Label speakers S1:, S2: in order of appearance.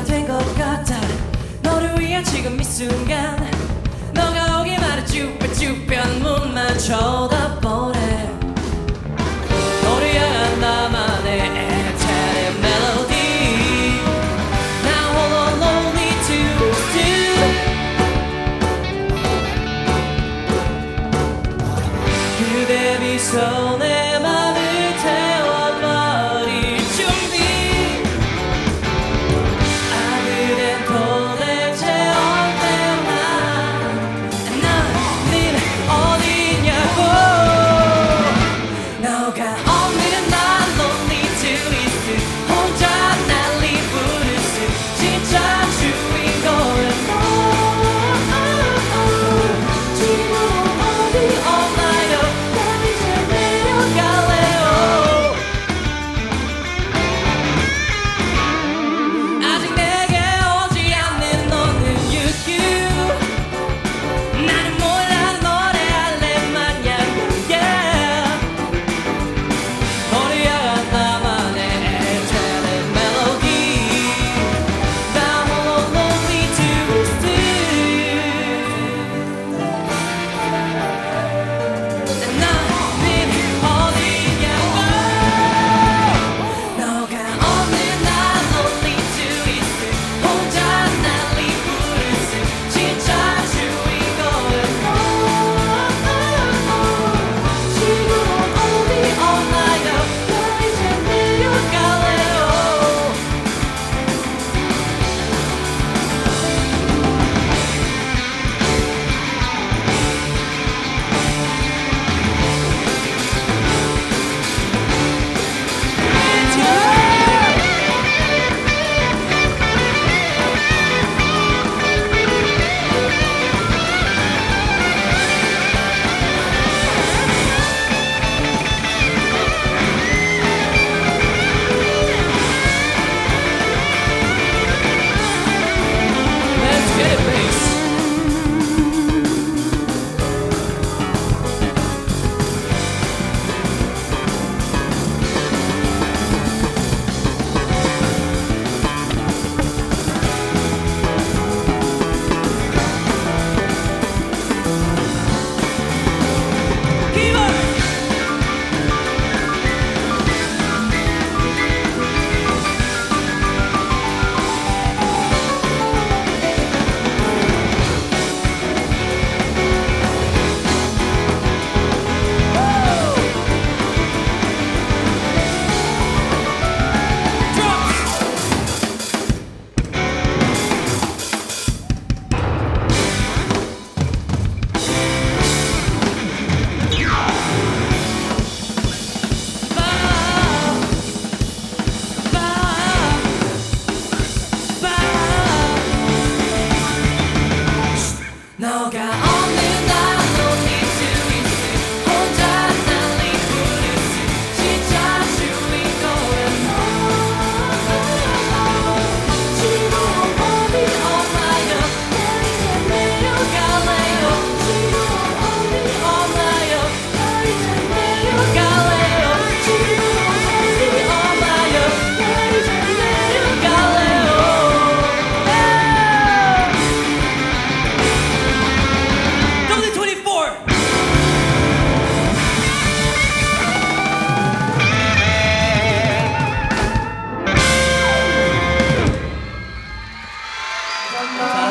S1: 다 된 것 같아. 너를 위한 지금 이 순간. 너가 오기 말해 쭈뼛쭈뼛 문만 쳐다보래. 너를 향한 나만의 애타의 멜로디. Now all lonely to still 그대 미소 no God.
S2: Bye.